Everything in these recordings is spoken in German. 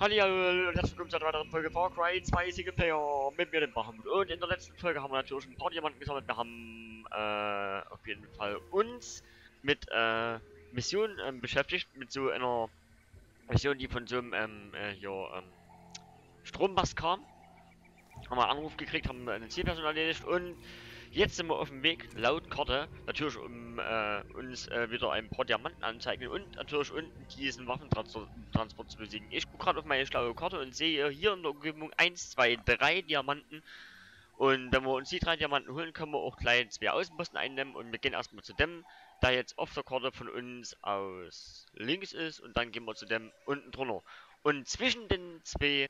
Hallo herzlich willkommen zu einer weiteren Folge Far Cry 2 Singleplayer mit mir, dem Bahamut. Und in der letzten Folge haben wir natürlich ein paar Diamanten gesammelt. Wir haben äh, auf jeden Fall uns mit äh, Missionen ähm, beschäftigt, mit so einer Mission, die von so einem ähm, äh, hier, ähm, Strommast kam. Haben wir einen Anruf gekriegt, haben eine Zielperson erledigt und Jetzt sind wir auf dem Weg, laut Karte, natürlich um äh, uns äh, wieder ein paar Diamanten anzeigen und natürlich unten diesen Waffentransport zu besiegen. Ich gucke gerade auf meine schlaue Karte und sehe hier in der Umgebung 1, 2, 3 Diamanten. Und wenn wir uns die drei Diamanten holen, können wir auch gleich zwei Außenposten einnehmen und wir gehen erstmal zu dem, der jetzt auf der Karte von uns aus links ist und dann gehen wir zu dem unten drunter. Und zwischen den zwei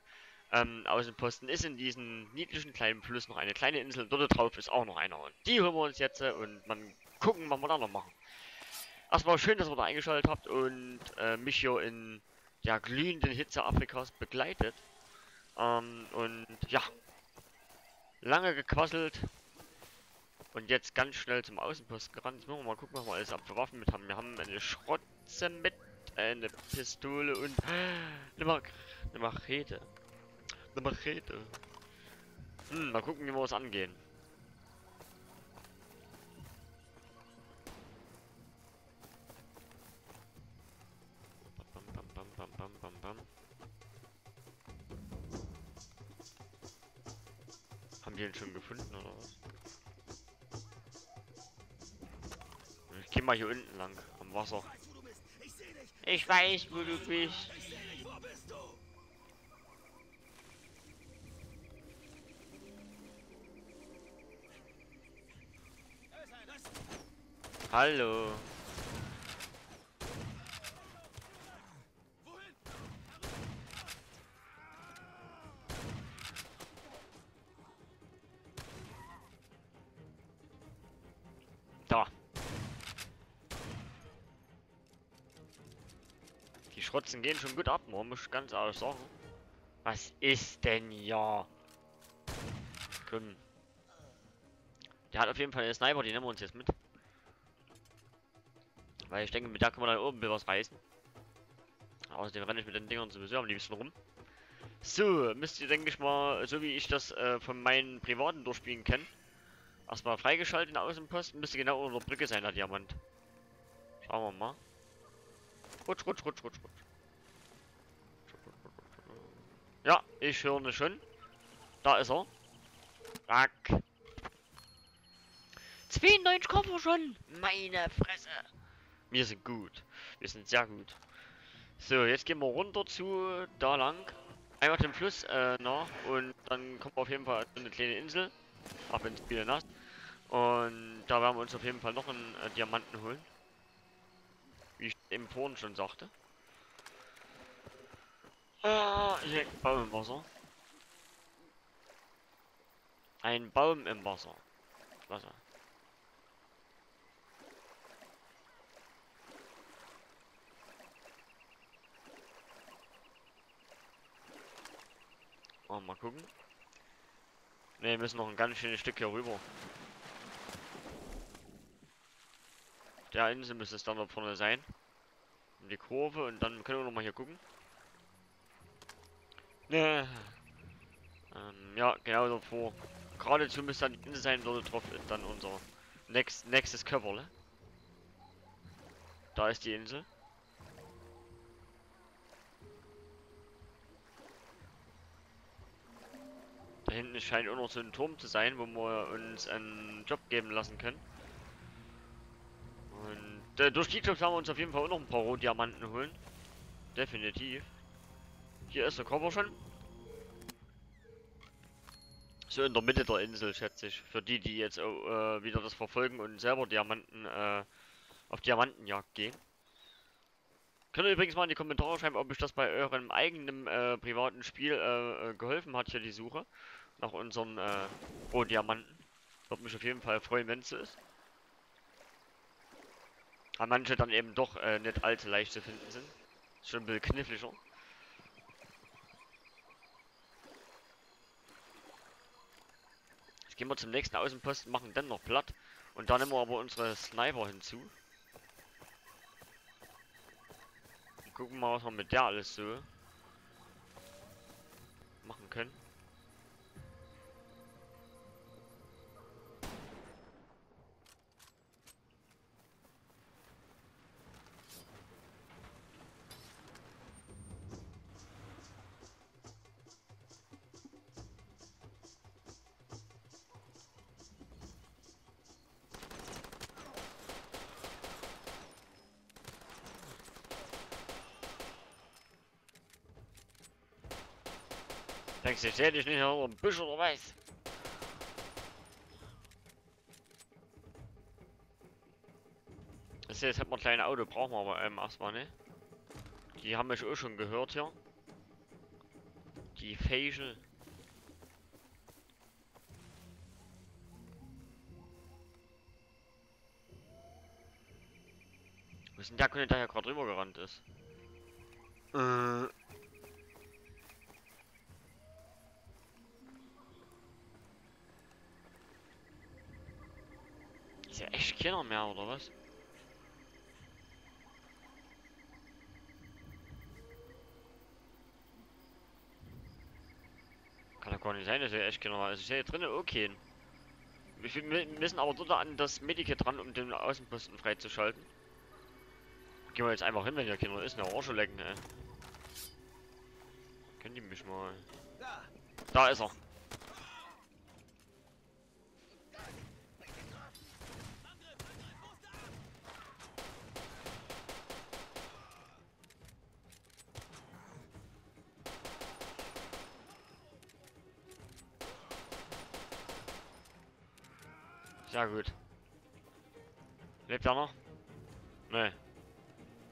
ähm, Außenposten ist in diesem niedlichen kleinen Fluss noch eine kleine Insel. Dort drauf ist auch noch einer. Und die holen wir uns jetzt äh, und man gucken, was wir da noch machen. Erstmal schön, dass ihr da eingeschaltet habt und äh, mich hier in der glühenden Hitze Afrikas begleitet. Ähm, und ja, lange gequasselt. Und jetzt ganz schnell zum Außenposten gerannt. Jetzt müssen wir mal gucken, was wir alles für Waffen mit haben. Wir haben eine Schrotze mit, eine Pistole und eine, Mach eine Machete. Eine Machete. Hm, mal gucken, wie wir es angehen. Bam, bam, bam, bam, bam, bam. Haben die ihn schon gefunden, oder was? Ich geh mal hier unten lang, am Wasser. Ich weiß, wo du bist. Hallo. Da. Die Schrotzen gehen schon gut ab, man muss ganz ehrlich sagen. Was ist denn ja? Komm. Der hat auf jeden Fall einen Sniper, die nehmen wir uns jetzt mit. Weil ich denke, mit der kann man da oben was reißen. Außerdem renne ich mit den Dingern sowieso am liebsten rum. So, müsst ihr, denke ich mal, so wie ich das äh, von meinen privaten Durchspielen kenne. Erstmal freigeschaltet in Außenposten, müsste genau unter der Brücke sein, der Diamant. Schauen wir mal. Rutsch, rutsch, rutsch, rutsch, rutsch. Ja, ich höre ihn schon. Da ist er. Rack. 92 Koffer schon! Meine Fresse! Wir sind gut. Wir sind sehr gut. So, jetzt gehen wir runter zu da lang. Einmal den Fluss äh, nach und dann wir auf jeden Fall eine kleine Insel. Ab ins Spiel nass. Und da werden wir uns auf jeden Fall noch einen äh, Diamanten holen. Wie ich eben vorhin schon sagte. Ah, hier ein Baum im Wasser. Ein Baum im Wasser. Wasser. Oh, mal gucken. Ne, wir müssen noch ein ganz schönes Stück hier rüber. Der Insel müsste es dann da vorne sein. Um die Kurve und dann können wir noch mal hier gucken. Ne. Ähm, ja, genau davor. Geradezu müsste dann die Insel sein, dort drauf ist dann unser next, nächstes Köpferle. Da ist die Insel. Hinten scheint auch noch so ein Turm zu sein, wo wir uns einen Job geben lassen können. Und äh, durch die Jobs werden wir uns auf jeden Fall auch noch ein paar Rotdiamanten holen. Definitiv. Hier ist der Koffer schon. So in der Mitte der Insel, schätze ich. Für die, die jetzt äh, wieder das verfolgen und selber Diamanten äh, auf Diamantenjagd gehen. Könnt ihr übrigens mal in die Kommentare schreiben, ob euch das bei eurem eigenen äh, privaten Spiel äh, äh geholfen hat, hier die Suche nach unseren äh, Rohdiamanten. Würde mich auf jeden Fall freuen, wenn es so ist. Aber manche dann eben doch äh, nicht allzu leicht zu finden sind. Ist schon ein bisschen kniffliger. Jetzt gehen wir zum nächsten Außenposten, machen dann noch platt. Und dann nehmen wir aber unsere Sniper hinzu. Und gucken mal, was wir mit der alles so Sehe dich nicht hinter einem Büsch oder was? Das jetzt hat man ein kleines Auto, brauchen wir aber ähm, erstmal, ne? Die haben mich auch schon gehört hier. Die Facial. Wo ist denn der Kunde, der hier gerade rüber gerannt ist? Äh. Ist keiner mehr, oder was? Kann doch gar nicht sein, dass er echt war. Also ich sehe drinnen okay. Wir müssen aber dort an das Medikit dran, um den Außenposten freizuschalten. Gehen wir jetzt einfach hin, wenn hier keiner ist. Eine Orsche lecken, ey. Können die mich mal. Da ist er. Sehr gut. Lebt er noch? Nee.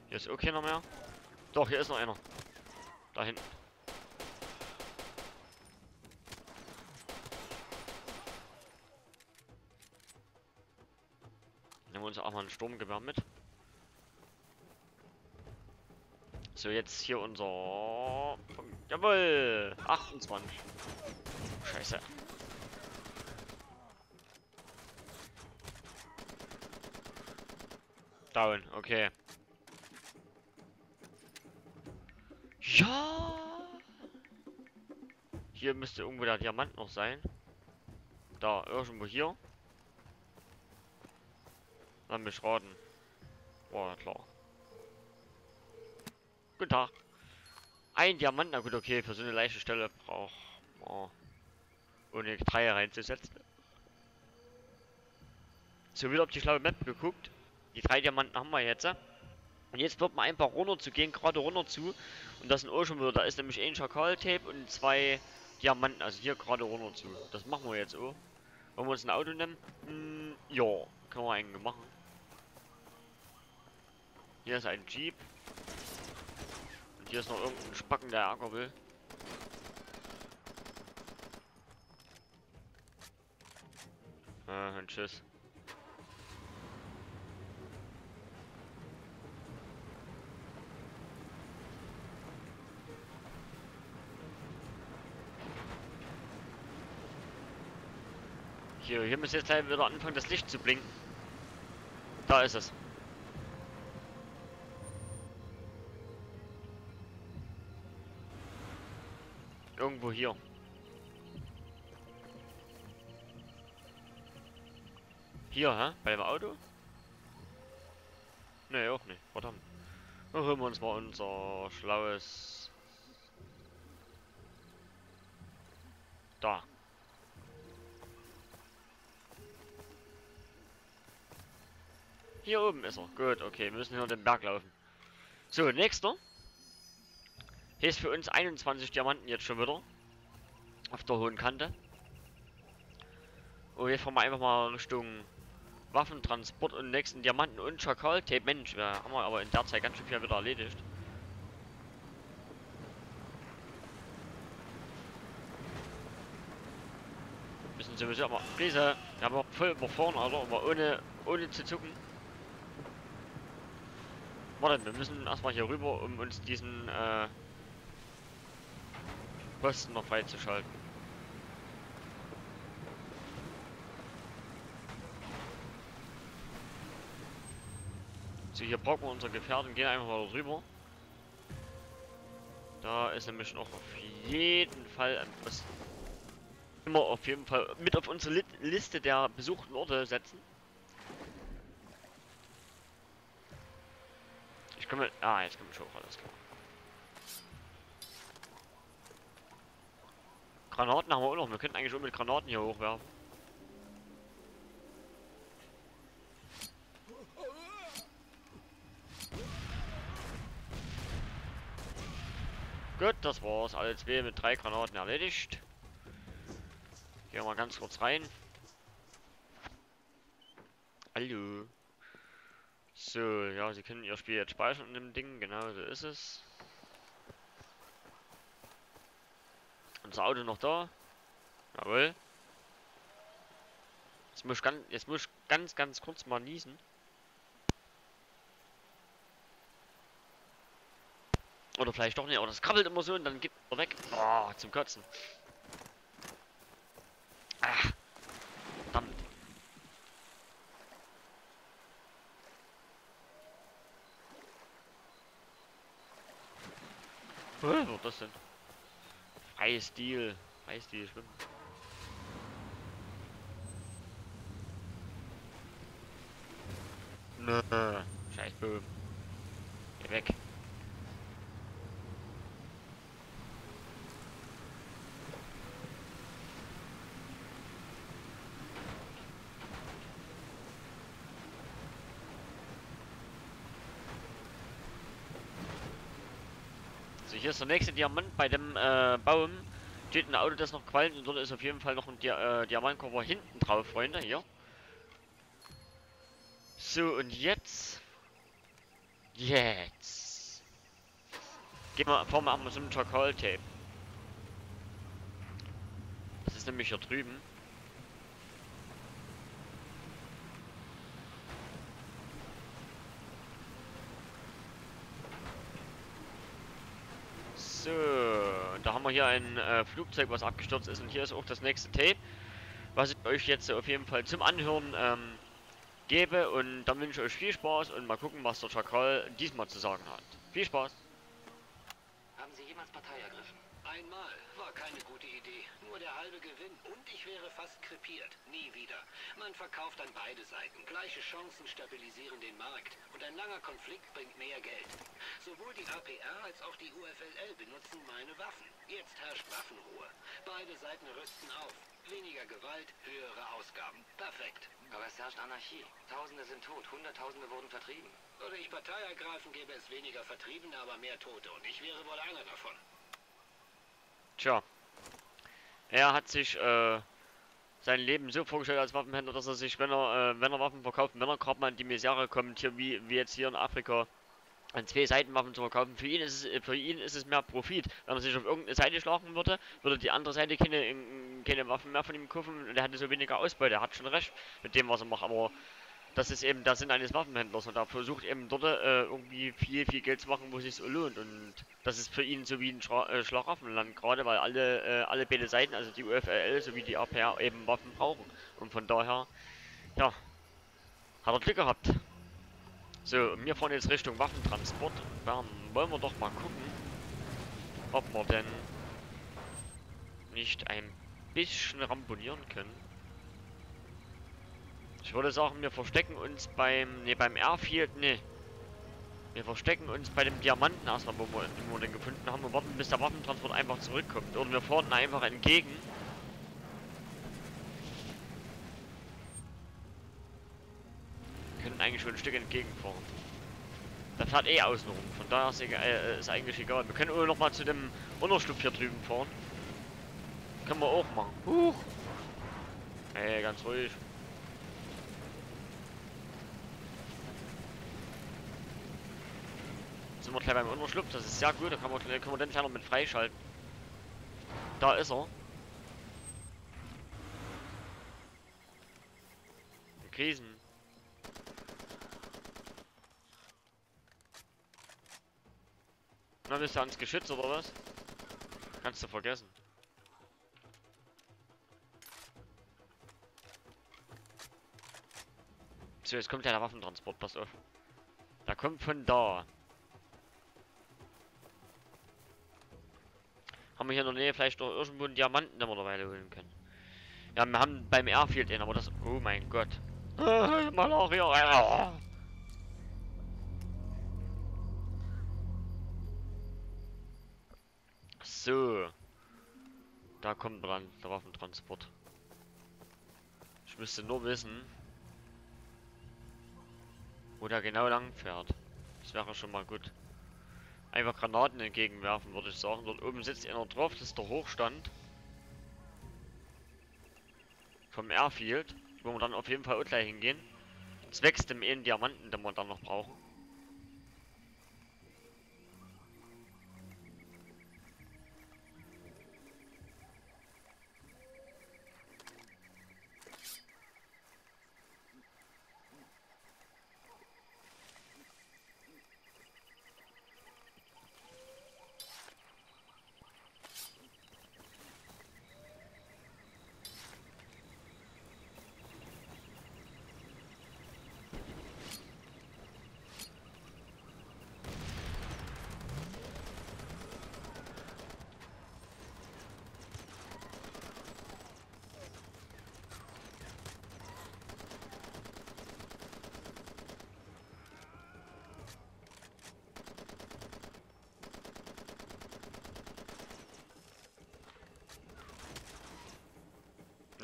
Hier ist auch keiner mehr. Doch, hier ist noch einer. Da hinten. Nehmen wir uns auch mal ein Sturmgewehr mit. So, jetzt hier unser... Jawohl! 28. Scheiße. Down, okay. Ja! Hier müsste irgendwo der Diamant noch sein. Da, irgendwo hier. Dann mich raten. Boah, klar. Guten Tag. Ein Diamant, na gut, okay, für so eine leichte Stelle braucht man ohne Dreier reinzusetzen. So wieder auf die schlaue Map geguckt. Die drei Diamanten haben wir jetzt. Und jetzt wird man einfach runter zu gehen, gerade runter zu. Und das sind auch schon wieder, da ist nämlich ein Schakal-Tape und zwei Diamanten, also hier gerade runter zu. Das machen wir jetzt auch. Wollen wir uns ein Auto nehmen? Hm, ja, können wir eigentlich machen. Hier ist ein Jeep. Und hier ist noch irgendein Spacken, der Ärger will. Äh, und tschüss. Hier, hier muss jetzt halt wieder anfangen, das Licht zu blinken. Da ist es. Irgendwo hier. Hier, hä? Bei dem Auto? Ne, auch nicht. Verdammt. Dann holen wir uns mal unser schlaues... Da. Hier oben ist er. Gut, okay, wir müssen hier den Berg laufen. So, nächster. Hier ist für uns 21 Diamanten jetzt schon wieder. Auf der hohen Kante. Oh, jetzt fahren wir einfach mal Richtung Waffentransport und nächsten Diamanten und Schakal-Tape. Mensch, wir haben wir aber in der Zeit ganz schön viel wieder erledigt. Müssen sowieso aber diese, wir haben voll überfahren, Alter, aber ohne, ohne zu zucken. Warte, wir müssen erstmal hier rüber, um uns diesen äh, Posten noch freizuschalten. So, hier brauchen wir unser Gefährt und gehen einfach mal rüber. Da ist nämlich noch auf jeden Fall ein was immer auf jeden Fall mit auf unsere Li Liste der besuchten Orte setzen. Ich komme. Ah, jetzt komme ich hoch, alles klar. Granaten haben wir auch noch. Wir könnten eigentlich schon mit Granaten hier hochwerfen. Gut, das war's. Alle zwei mit drei Granaten erledigt. Gehen wir mal ganz kurz rein. Hallo. So, ja, Sie können Ihr Spiel jetzt speichern in dem Ding. Genau so ist es. Unser Auto noch da. Jawohl. Jetzt muss ich ganz, jetzt muss ich ganz, ganz kurz mal niesen. Oder vielleicht doch nicht, aber das krabbelt immer so und dann geht er weg. Oh, zum Kotzen. Ah. Verdammt. Was wird das denn? Freies Stil, schwimmen. Nö. Scheiß Böhm. Geh weg. Hier ist der nächste Diamant bei dem äh, Baum. Steht ein Auto, das noch qualmt und dort ist auf jeden Fall noch ein Di äh, Diamantkoffer hinten drauf, Freunde. Hier. So, und jetzt. Jetzt. Gehen wir, fahren wir einmal so ein Charcoal-Tape. Das ist nämlich hier drüben. So, da haben wir hier ein äh, Flugzeug, was abgestürzt ist. Und hier ist auch das nächste Tape, was ich euch jetzt auf jeden Fall zum Anhören ähm, gebe. Und dann wünsche ich euch viel Spaß und mal gucken, was der Chakal diesmal zu sagen hat. Viel Spaß! Haben Sie jemals Partei ergriffen? Einmal. War keine gute Idee. Nur der halbe Gewinn. Und ich wäre fast krepiert. Nie wieder. Man verkauft an beide Seiten. Gleiche Chancen stabilisieren den Markt. Und ein langer Konflikt bringt mehr Geld. Sowohl die APR als auch die UFLL benutzen meine Waffen. Jetzt herrscht Waffenruhe. Beide Seiten rüsten auf. Weniger Gewalt, höhere Ausgaben. Perfekt. Aber es herrscht Anarchie. Tausende sind tot, Hunderttausende wurden vertrieben. Würde ich Partei ergreifen, gäbe es weniger Vertriebene, aber mehr Tote. Und ich wäre wohl einer davon. Tja. Er hat sich äh, sein Leben so vorgestellt als Waffenhändler, dass er sich, wenn er, äh, wenn er Waffen verkauft, wenn er gerade mal in die Misere kommt, hier wie, wie jetzt hier in Afrika, an zwei Seiten Waffen zu verkaufen, für ihn ist es, für ihn ist es mehr Profit. Wenn er sich auf irgendeine Seite schlagen würde, würde die andere Seite keine, keine Waffen mehr von ihm kaufen und er hätte so weniger Ausbeute. Er hat schon recht mit dem, was er macht, aber das ist eben der Sinn eines Waffenhändlers und er versucht eben dort äh, irgendwie viel, viel Geld zu machen, wo es sich so lohnt. Und das ist für ihn so wie ein Schra äh, Schlaraffenland, gerade weil alle, äh, alle beide Seiten, also die UFL sowie die APR, eben Waffen brauchen. Und von daher, ja, hat er Glück gehabt. So, wir fahren jetzt Richtung Waffentransport. Dann wollen wir doch mal gucken, ob wir denn nicht ein bisschen ramponieren können. Ich würde sagen, wir verstecken uns beim, ne, beim Airfield, ne. Wir verstecken uns bei dem Diamanten erstmal, wo wir, wo den gefunden haben und warten, bis der Waffentransport einfach zurückkommt. Oder wir fahren einfach entgegen. Wir können eigentlich schon ein Stück entgegenfahren. Der fährt eh außen rum, von daher ist, egal, äh, ist eigentlich egal. Wir können auch noch mal zu dem Unterschlupf hier drüben fahren. Können wir auch machen. Huch! Ey, ganz ruhig. Sind wir gleich beim Unterschlupf, das ist sehr gut, da kann man, können wir den gleich mit freischalten. Da ist er. Krisen. Na, bist du ans Geschütz oder was? Kannst du vergessen. So, jetzt kommt ja der Waffentransport, pass auf. Da kommt von da. Haben wir hier in der Nähe vielleicht noch irgendwo einen Diamanten, den wir dabei holen können. Ja, wir haben beim Airfield den, aber das... Oh mein Gott. Malaria. So. Da kommt dran, der Waffentransport. Ich müsste nur wissen, wo der genau lang fährt. Das wäre schon mal gut. Einfach Granaten entgegenwerfen, würde ich sagen. Dort oben sitzt einer drauf, das ist der Hochstand. Vom Airfield, wo wir dann auf jeden Fall auch gleich hingehen. Zwecks dem einen Diamanten, den wir dann noch brauchen.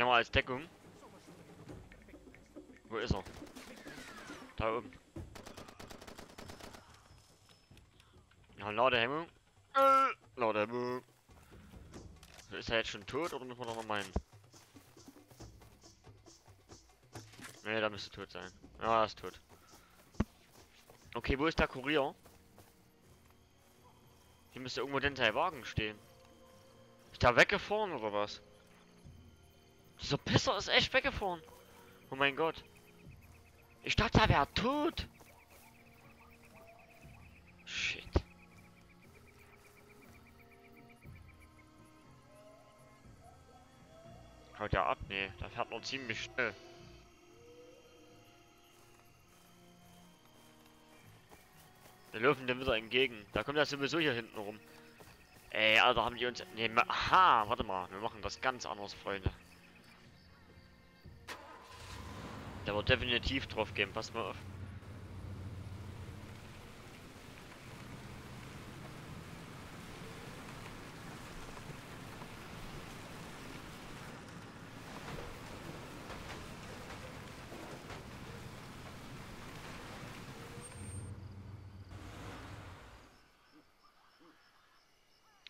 Wir als Deckung. Wo ist er? Da oben. Ja, Ladehemmung. Äh, Ladehemmung. Ist er jetzt schon tot oder müssen wir noch mal meinen? Ne, da müsste tot sein. Ja, er ist tot. Okay, wo ist der Kurier? Hier müsste irgendwo denn sein Wagen stehen. Ist der weggefahren oder was? Dieser Pisser ist echt weggefahren. Oh mein Gott. Ich dachte, er wäre tot. Shit. Haut ja ab? Nee, da fährt noch ziemlich schnell. Wir laufen dem wieder entgegen. Da kommt er sowieso hier hinten rum. Ey, Alter, haben die uns... Nee, aha, warte mal. Wir machen das ganz anders, Freunde. Der wird definitiv drauf gehen, pass mal auf.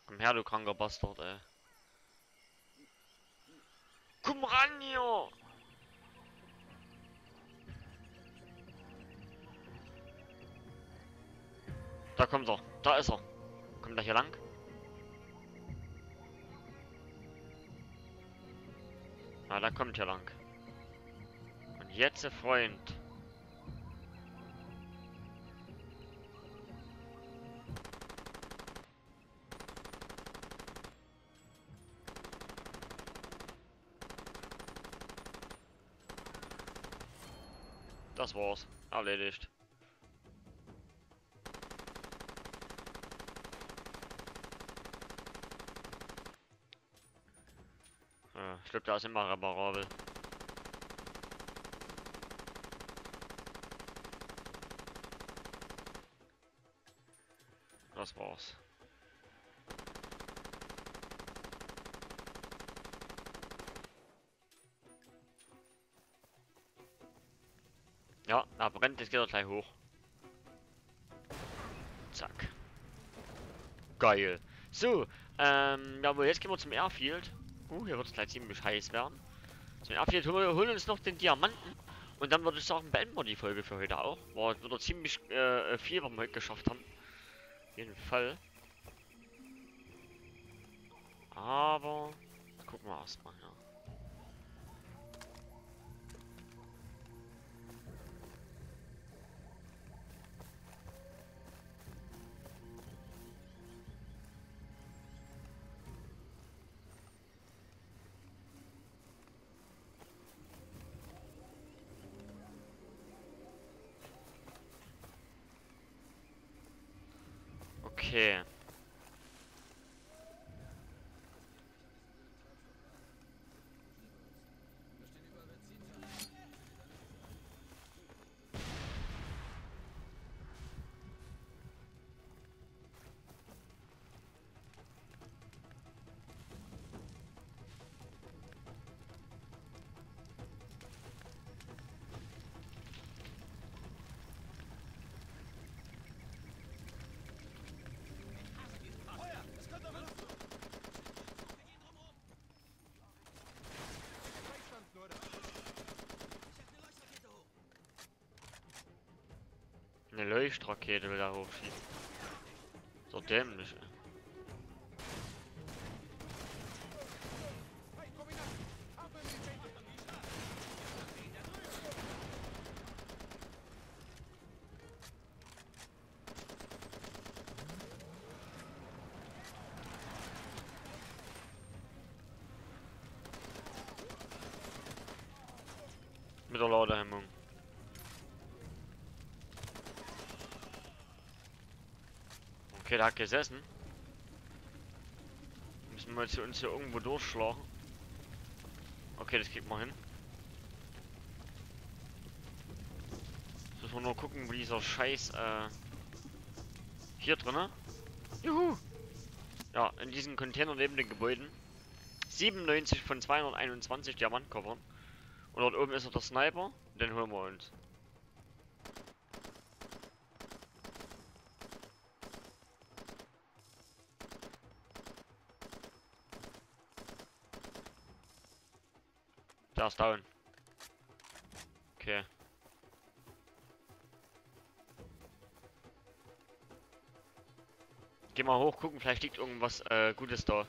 Komm her, du kranker Bastard, ey. Komm ran hier! Da kommt er. Da ist er. Kommt er hier lang? Ah, da kommt hier lang. Und jetzt, Freund. Das war's. Erledigt. Glaube, da ist immer reparabel. Das war's. Ja, er brennt, jetzt geht er gleich hoch. Zack. Geil. So, ähm, ja, wo jetzt gehen wir zum Airfield. Uh, hier wird es gleich ziemlich heiß werden. Zum Airfield holen wir holen uns noch den Diamanten. Und dann würde ich sagen, beenden wir die Folge für heute auch. War wieder ziemlich äh, viel, was wir heute geschafft haben. Auf jeden Fall. Aber, gucken wir erstmal, ja. Eine Leuchtrakete will da hochschießen. So dämlich. Mit der Ladehemmung. Okay, der hat gesessen. Müssen wir jetzt uns hier irgendwo durchschlagen. Okay, das kriegt man hin. Jetzt müssen wir nur gucken, wo dieser Scheiß, äh... Hier drinne. Juhu! Ja, in diesen Container neben den Gebäuden. 97 von 221 Diamantkoffern. Und dort oben ist noch der Sniper. Den holen wir uns. Der ist down. Okay. Geh mal hoch, gucken, vielleicht liegt irgendwas äh, Gutes da.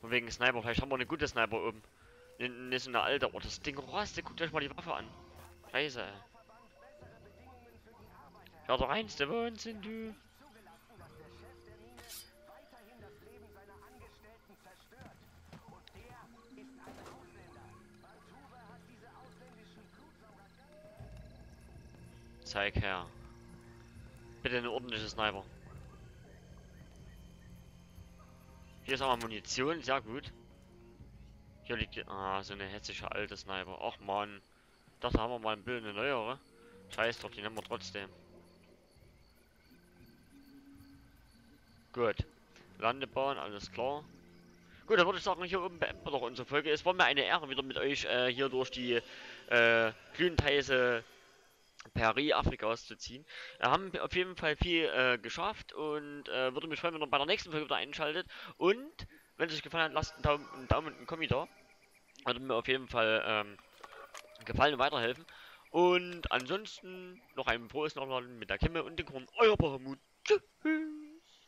Von wegen Sniper, vielleicht haben wir eine gute Sniper oben. Hinten ist eine alte. Oh, das Ding rostet. Guckt euch mal die Waffe an. Scheiße. Ja, der reinste Wahnsinn, du. Zeig her. Bitte eine ordentliche Sniper. Hier ist aber Munition, sehr gut. Hier liegt ah, so eine hässliche alte Sniper. Ach man. Das haben wir mal ein Bild eine neuere. Scheiß drauf, die nehmen wir trotzdem. Gut. Landebahn, alles klar. Gut, dann würde ich sagen, hier oben beenden wir doch unsere Folge. Es war mir eine Ehre, wieder mit euch äh, hier durch die äh, glühend heiße Peri Afrikas zu ziehen. Wir haben auf jeden Fall viel äh, geschafft und äh, würde mich freuen, wenn ihr bei der nächsten Folge wieder einschaltet. Und wenn es euch gefallen hat, lasst einen Daumen, einen Daumen und einen Kommi da. Würde mir auf jeden Fall ähm, gefallen und weiterhelfen. Und ansonsten noch ein frohes Nachladen mit der Kimme und dem Korn. Euer Bahamut. Tschüss.